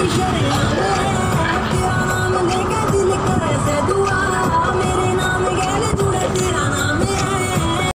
He's ready.